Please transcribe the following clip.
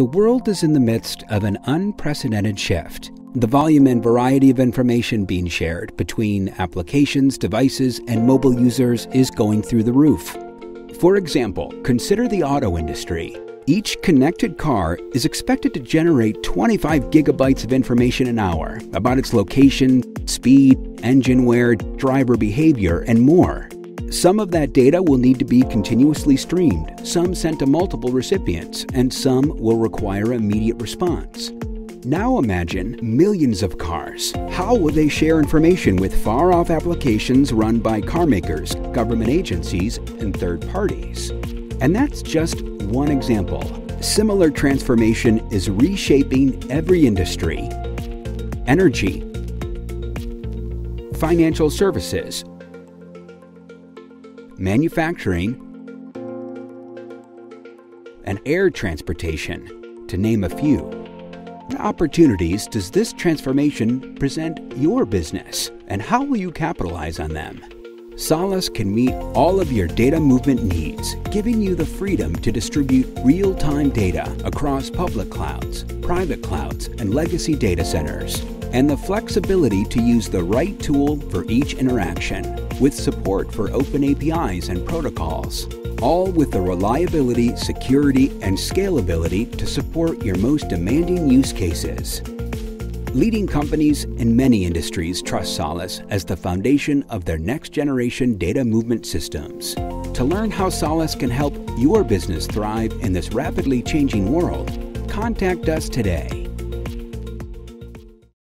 The world is in the midst of an unprecedented shift. The volume and variety of information being shared between applications, devices, and mobile users is going through the roof. For example, consider the auto industry. Each connected car is expected to generate 25 gigabytes of information an hour about its location, speed, engine wear, driver behavior, and more. Some of that data will need to be continuously streamed, some sent to multiple recipients, and some will require immediate response. Now imagine millions of cars. How will they share information with far off applications run by car makers, government agencies, and third parties? And that's just one example. Similar transformation is reshaping every industry energy, financial services, manufacturing, and air transportation, to name a few. What opportunities does this transformation present your business, and how will you capitalize on them? Solace can meet all of your data movement needs, giving you the freedom to distribute real time data across public clouds, private clouds, and legacy data centers, and the flexibility to use the right tool for each interaction, with support for open APIs and protocols, all with the reliability, security, and scalability to support your most demanding use cases. Leading companies in many industries trust Solace as the foundation of their next generation data movement systems. To learn how Solace can help your business thrive in this rapidly changing world, contact us today